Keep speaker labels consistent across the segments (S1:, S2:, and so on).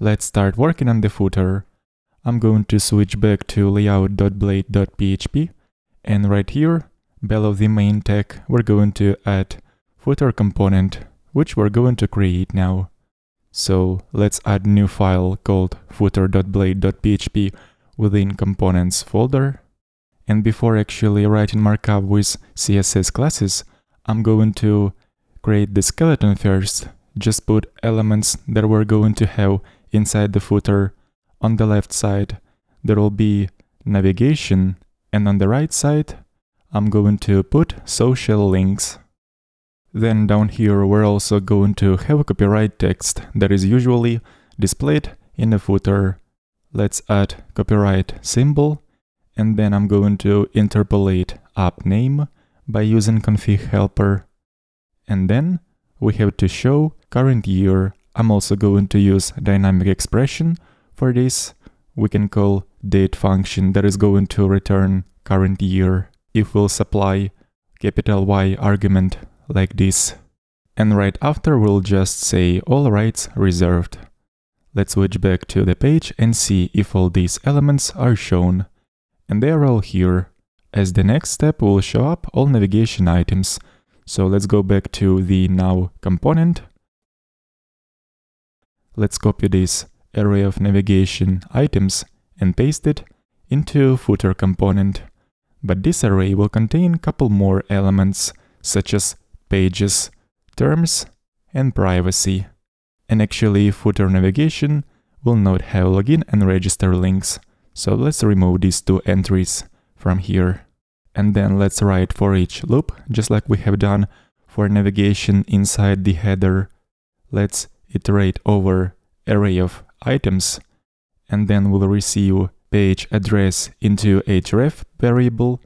S1: let's start working on the footer. I'm going to switch back to layout.blade.php and right here, below the main tag, we're going to add footer component, which we're going to create now. So let's add new file called footer.blade.php within components folder. And before actually writing markup with CSS classes, I'm going to create the skeleton first. Just put elements that we're going to have inside the footer. On the left side, there will be navigation, and on the right side, I'm going to put social links. Then down here we're also going to have a copyright text that is usually displayed in the footer. Let's add copyright symbol and then I'm going to interpolate app name by using config helper. And then we have to show current year. I'm also going to use dynamic expression for this. We can call date function that is going to return current year if we'll supply capital Y argument like this. And right after we'll just say all rights reserved. Let's switch back to the page and see if all these elements are shown. And they are all here. As the next step will show up all navigation items. So let's go back to the nav component. Let's copy this array of navigation items and paste it into footer component. But this array will contain a couple more elements, such as pages, terms, and privacy. And actually, footer navigation will not have login and register links. So let's remove these two entries from here. And then let's write for each loop, just like we have done for navigation inside the header. Let's iterate over array of items, and then we'll receive page address into href variable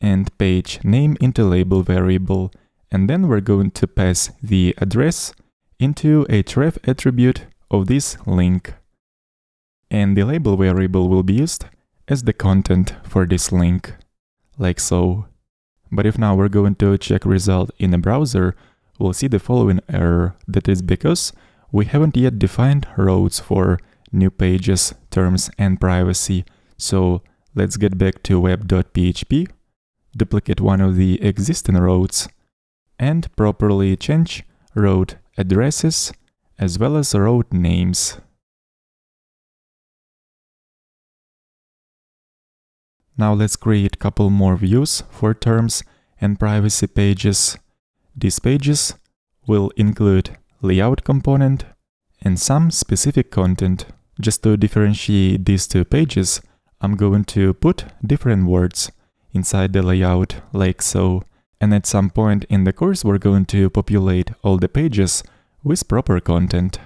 S1: and page name into label variable and then we're going to pass the address into href attribute of this link. And the label variable will be used as the content for this link, like so. But if now we're going to check result in a browser, we'll see the following error. That is because we haven't yet defined roads for new pages, terms and privacy. So let's get back to web.php, duplicate one of the existing roads, and properly change road addresses as well as road names. Now let's create a couple more views for terms and privacy pages. These pages will include layout component and some specific content. Just to differentiate these two pages, I'm going to put different words inside the layout like so. And at some point in the course we're going to populate all the pages with proper content.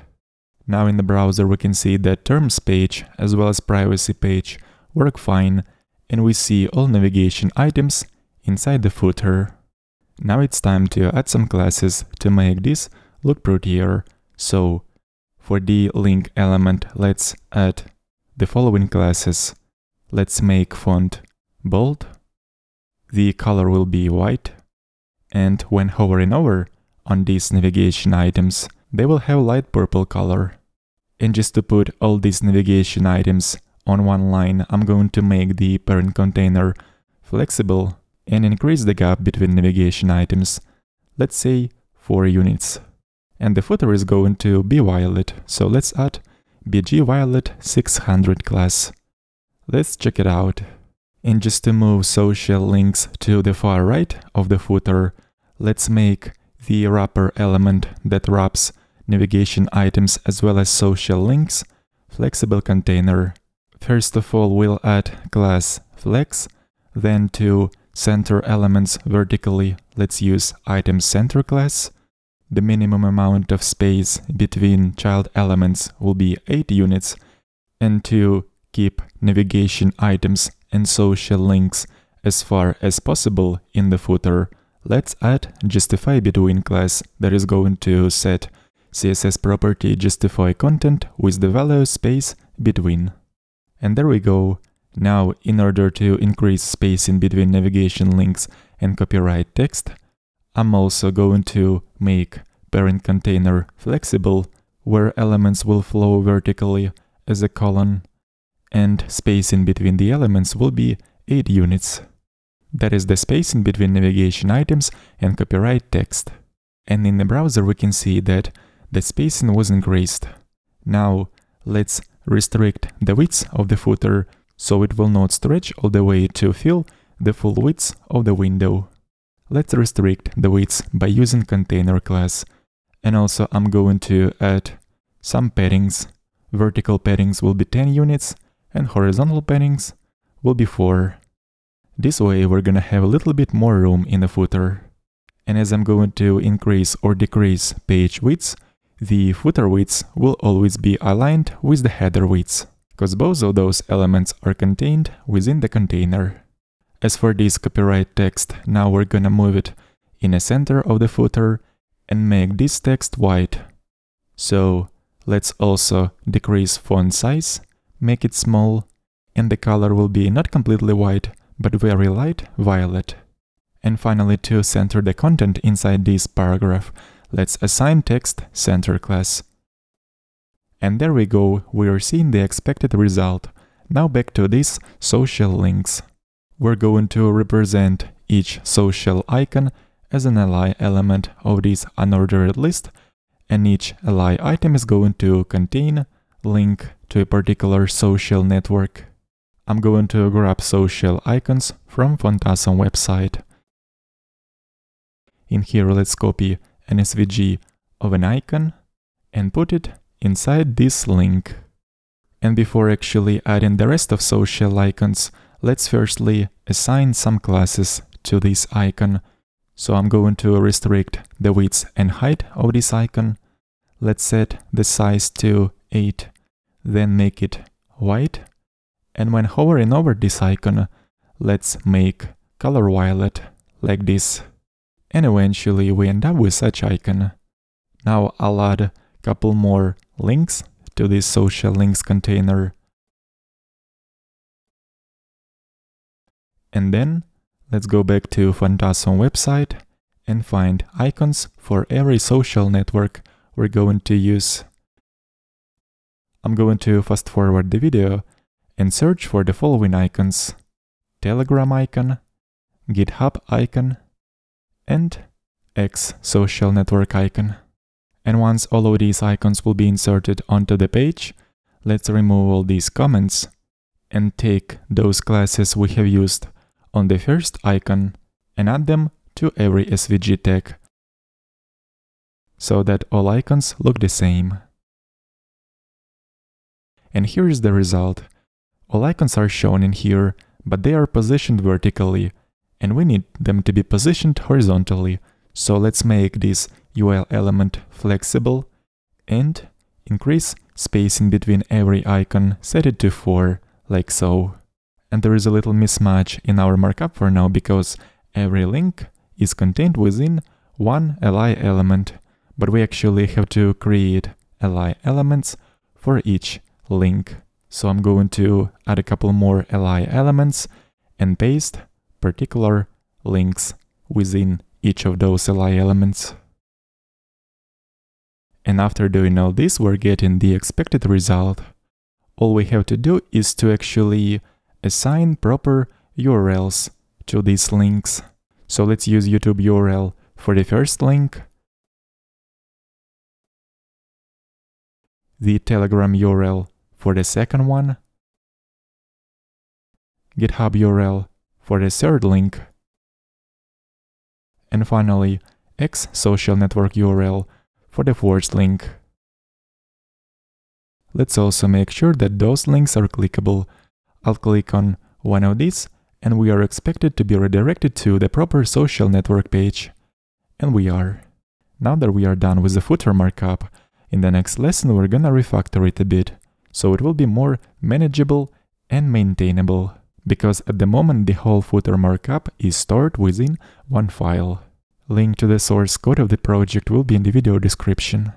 S1: Now in the browser we can see that terms page as well as privacy page work fine and we see all navigation items inside the footer. Now it's time to add some classes to make this look prettier. So for the link element let's add the following classes. Let's make font bold. The color will be white and when hovering over on these navigation items, they will have light purple color. And just to put all these navigation items on one line, I'm going to make the parent container flexible and increase the gap between navigation items, let's say 4 units. And the footer is going to be violet, so let's add bg violet 600 class. Let's check it out. And just to move social links to the far right of the footer, let's make the wrapper element that wraps navigation items as well as social links flexible container. First of all, we'll add class flex, then to center elements vertically, let's use item center class. The minimum amount of space between child elements will be 8 units, and to keep navigation items and social links as far as possible in the footer, let's add justify between class that is going to set CSS property justify content with the value space between. And there we go. Now, in order to increase space in between navigation links and copyright text, I'm also going to make parent container flexible where elements will flow vertically as a column, and spacing between the elements will be 8 units. That is the spacing between navigation items and copyright text. And in the browser we can see that the spacing was increased. Now let's restrict the width of the footer so it will not stretch all the way to fill the full width of the window. Let's restrict the width by using container class. And also I'm going to add some paddings. Vertical paddings will be 10 units and horizontal paddings will be 4. This way we're gonna have a little bit more room in the footer. And as I'm going to increase or decrease page width, the footer width will always be aligned with the header width, because both of those elements are contained within the container. As for this copyright text, now we're gonna move it in the center of the footer and make this text white. So let's also decrease font size, make it small, and the color will be not completely white, but very light violet. And finally, to center the content inside this paragraph, let's assign text center class. And there we go, we are seeing the expected result. Now back to these social links. We're going to represent each social icon as an li element of this unordered list, and each li item is going to contain link to a particular social network. I'm going to grab social icons from Phantasm website. In here let's copy an SVG of an icon and put it inside this link. And before actually adding the rest of social icons, let's firstly assign some classes to this icon. So I'm going to restrict the width and height of this icon. Let's set the size to 8, then make it white. And when hovering over this icon, let's make color violet, like this and eventually we end up with such icon. Now I'll add couple more links to this social links container. And then let's go back to Phantasm website and find icons for every social network we're going to use. I'm going to fast forward the video and search for the following icons. Telegram icon, GitHub icon, and X social network icon. And once all of these icons will be inserted onto the page, let's remove all these comments and take those classes we have used on the first icon and add them to every SVG tag so that all icons look the same. And here is the result. All icons are shown in here, but they are positioned vertically, and we need them to be positioned horizontally. So let's make this UL element flexible and increase spacing between every icon, set it to 4, like so. And there is a little mismatch in our markup for now because every link is contained within one li element, but we actually have to create li elements for each link. So I'm going to add a couple more li elements and paste particular links within each of those li elements. And after doing all this, we're getting the expected result. All we have to do is to actually assign proper URLs to these links. So let's use YouTube URL for the first link, the Telegram URL for the second one, GitHub URL for the third link. And finally, X social network URL for the fourth link. Let's also make sure that those links are clickable. I'll click on one of these and we are expected to be redirected to the proper social network page. And we are. Now that we are done with the footer markup, in the next lesson we're gonna refactor it a bit, so it will be more manageable and maintainable because at the moment the whole footer markup is stored within one file. Link to the source code of the project will be in the video description.